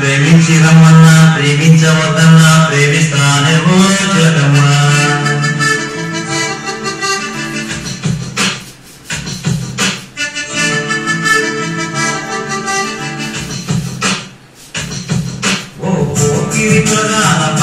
ప్రేమించిరమ్మన్నా ప్రేమించవద్దన్నా ప్రేమిస్తానేమో చిలకమ్మా ఓ ప్రధాన